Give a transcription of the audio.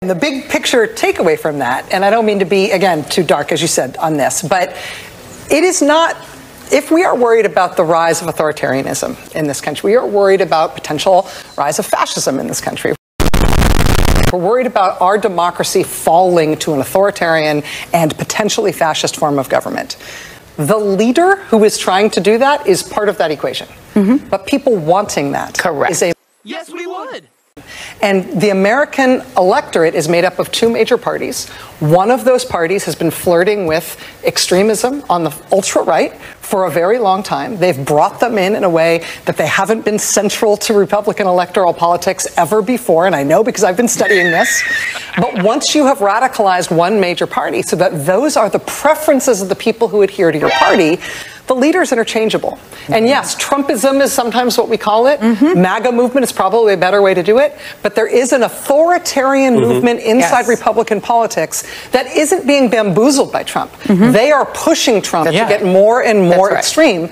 And the big picture takeaway from that, and I don't mean to be, again, too dark, as you said, on this, but it is not, if we are worried about the rise of authoritarianism in this country, we are worried about potential rise of fascism in this country. We're worried about our democracy falling to an authoritarian and potentially fascist form of government. The leader who is trying to do that is part of that equation. Mm-hmm. But people wanting that Correct. is a yes, we would. And the American electorate is made up of two major parties. One of those parties has been flirting with extremism on the ultra right for a very long time. They've brought them in in a way that they haven't been central to Republican electoral politics ever before, and I know because I've been studying this. But once you have radicalized one major party so that those are the preferences of the people who adhere to your party, the leader is interchangeable. And yes, Trumpism is sometimes what we call it. Mm-hmm. MAGA movement is probably a better way to do it. But there is an authoritarian mm-hmm. movement inside yes. Republican politics that isn't being bamboozled by Trump. Mm-hmm. They are pushing Trump yeah. to get more and more right. extreme.